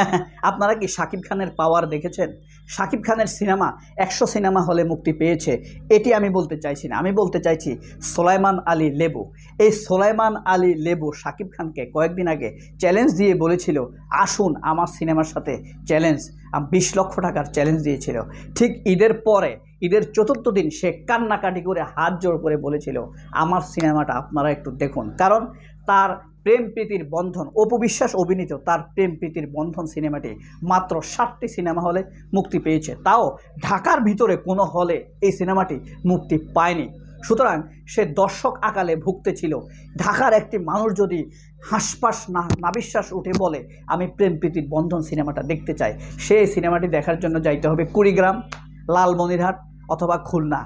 আপনারা কি শাকিব খানের পাওয়ার দেখেছেন? শাকিব খানের সিনেমা একশো সিনেমা হলে মুক্তি পেয়েছে। এটি আমি বলতে চাইছি না। আমি বলতে চাইছি সোলাইমান আলী লেবু। এই সোলাইমান আলী লেবু শাকিব খানকে কয়েকদিন আগে চ্যালেঞ্জ দিয়ে বলেছিল, আসুন আমার সিনেমার সাথে চ্যালেঞ্জ বিশ লক্ষ টাকার চ্যালেঞ্জ দিয়েছিল। ঠিক ঈদের পরে, ঈদের চতুর্থ দিন সে কান্নাকাটি করে হাত জোড় করে বলেছিল, আমার সিনেমাটা আপনারা একটু দেখুন। কারণ তার প্রেম প্রীতির বন্ধন অপবিশ্বাস অভিনীত তার প্রেম প্রীতির বন্ধন সিনেমাটি মাত্র ষাটটি সিনেমা হলে মুক্তি পেয়েছে। তাও ঢাকার ভিতরে কোনো হলে এই সিনেমাটি মুক্তি পায়নি। সুতরাং সে দর্শক আকালে ভুগতে ছিল। ঢাকার একটি মানুষ যদি হাঁসপাস না নাবিশ্বাস উঠে বলে, আমি প্রেম প্রীতির বন্ধন সিনেমাটা দেখতে চাই সে সিনেমাটি দেখার জন্য যাইতে হবে কুড়িগ্রাম, লালমনিরহাট অথবা খুলনা।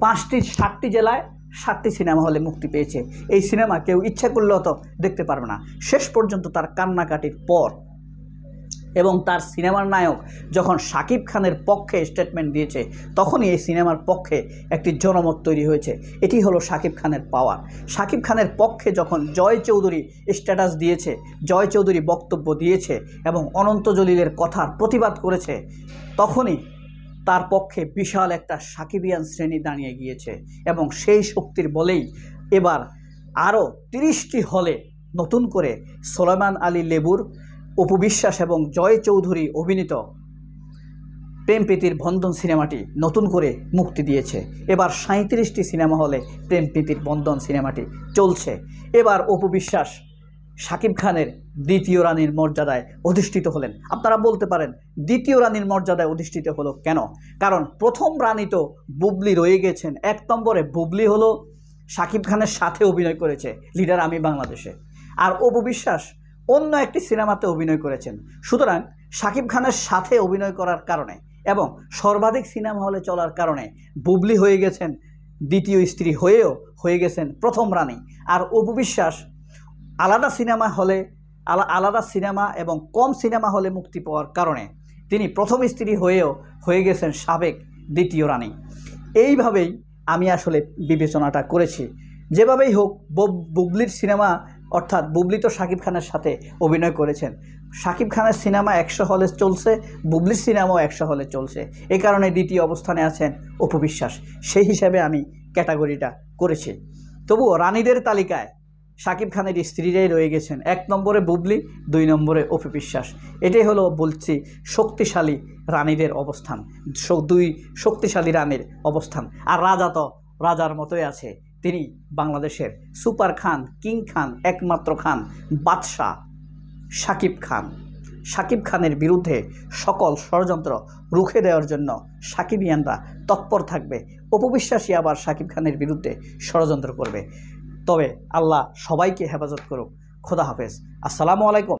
পাঁচটি ষাটটি জেলায় ষাটটি সিনেমা হলে মুক্তি পেয়েছে। এই সিনেমা কেউ ইচ্ছা করলেও তো দেখতে পারবে না। শেষ পর্যন্ত তার কান্নাকাটির পর এবং তার সিনেমার নায়ক যখন শাকিব খানের পক্ষে স্টেটমেন্ট দিয়েছে, তখনই এই সিনেমার পক্ষে একটি জনমত তৈরি হয়েছে। এটি হলো শাকিব খানের পাওয়ার শাকিব খানের পক্ষে যখন জয় চৌধুরী স্ট্যাটাস দিয়েছে, জয় চৌধুরী বক্তব্য দিয়েছে এবং অনন্ত জলিলের কথার প্রতিবাদ করেছে, তখনই তার পক্ষে বিশাল একটা সাকিবিয়ান শ্রেণি দাঁড়িয়ে গিয়েছে এবং সেই শক্তির বলেই এবার আরও তিরিশটি হলে নতুন করে সোলেমান আলী লেবুর উপবিশ্বাস এবং জয় চৌধুরী অভিনীত প্রেম প্রীতির বন্ধন সিনেমাটি নতুন করে মুক্তি দিয়েছে। এবার সাঁত্রিশটি সিনেমা হলে প্রেম প্রীতির বন্ধন সিনেমাটি চলছে। এবার উপবিশ্বাস শাকিব খানের দ্বিতীয় রানীর মর্যাদায় অধিষ্ঠিত হলেন। আপনারা বলতে পারেন, দ্বিতীয় রানীর মর্যাদায় অধিষ্ঠিত হলো কেন? কারণ প্রথম রানী তো বুবলি রয়ে গেছেন। এক নম্বরে বুবলি হলো শাকিব খানের সাথে অভিনয় করেছে, লিডার আমি বাংলাদেশে। আর অপু বিশ্বাস অন্য একটি সিনেমাতে অভিনয় করেছেন। সুতরাং শাকিব খানের সাথে অভিনয় করার কারণে এবং সর্বাধিক সিনেমা হলে চলার কারণে বুবলি হয়ে গেছেন, দ্বিতীয় স্ত্রী হয়েও হয়ে গেছেন প্রথম রানী। আর অপু বিশ্বাস আলাদা সিনেমা হলে, আলা, আলাদা সিনেমা এবং কম সিনেমা হলে মুক্তি পাওয়ার কারণে তিনি প্রথম স্ত্রী হয়েও, হয়ে গেছেন সাবেক দ্বিতীয় রানী। এইভাবেই আমি আসলে বিবেচনাটা করেছি। যেভাবেই হোক, বব- বুবলির সিনেমা, অর্থাৎ বুবলি তো শাকিব খানের সাথে অভিনয় করেছেন। শাকিব খানের সিনেমা একশো হলে চলছে, বুবলির সিনেমাও একশো হলে চলছে। এ কারণে দ্বিতীয় অবস্থানে আছেন অপবিশ্বাস সেই হিসাবে আমি ক্যাটাগরিটা করেছি। তবুও রানীদের তালিকায় শাকিব খানের স্ত্রীরাই রয়ে গেছেন। এক নম্বরে বুবলি, দুই নম্বরে অপু বিশ্বাস। এটাই হলো বলছি শক্তিশালী রানীদের অবস্থান। দুই শক্তিশালী রানীর অবস্থান। আর রাজা তো রাজার মতোই আছে। তিনি বাংলাদেশের সুপার খান, কিং খান, একমাত্র খান, বাদশাহ শাকিব খান। শাকিব খানের বিরুদ্ধে সকল ষড়যন্ত্র রুখে দেওয়ার জন্য সাকিবিয়ানরা তৎপর থাকবে। অপবিশ্বাসী আবার শাকিব খানের বিরুদ্ধে ষড়যন্ত্র করবে। তবে আল্লাহ সবাইকে হেফাজত করুক। খোদা হাফেজ। আসসালামু আলাইকুম।